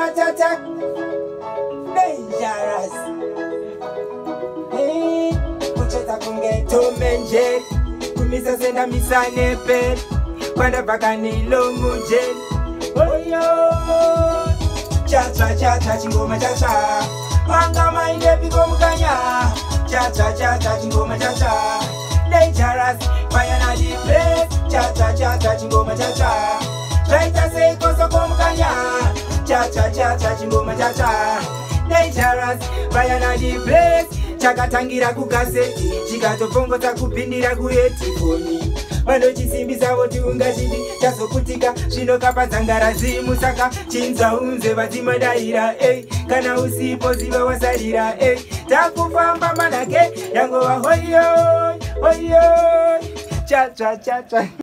tatatata dangerous kuchata kunge tomenje kumisa senda misa nepe kwanda pakani lomuje oyo chacha chacha chingoma chacha manga maine piko mukanya chacha chacha chingoma chacha dangerous fire na deep chacha chacha chingoma chacha chachacha chingoma chacha nigerus vayanadi pres chakatangira kugazeti chikatopongoza kupindira kuetifoni vanochisimbisavotiungazhindi chazokutika zvino kapa dzangarazi musaka chinzaunze vadzimadaira e kana usipo ziva wasarira e takufamba manake yangova hoyo hoyo chatsva chatsva